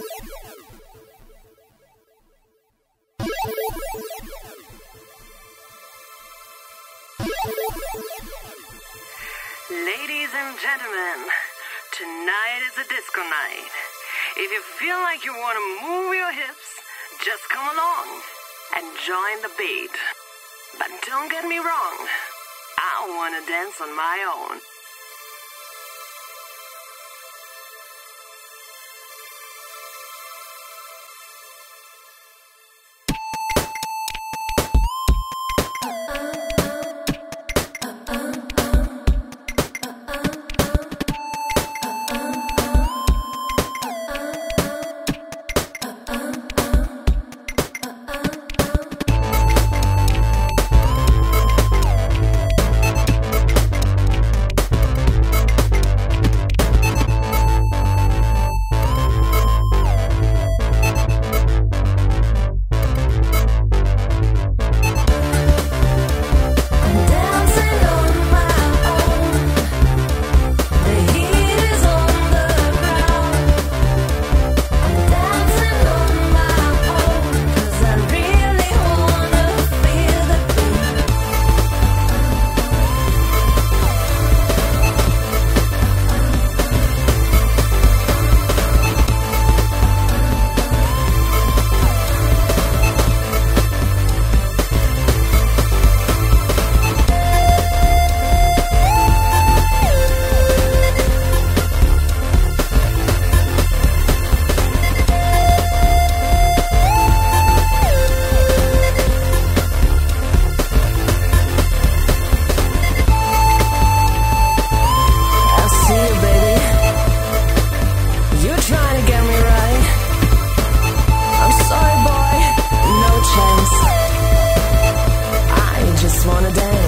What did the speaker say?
Ladies and gentlemen, tonight is a disco night. If you feel like you want to move your hips, just come along and join the beat. But don't get me wrong, I want to dance on my own. just wanna dance.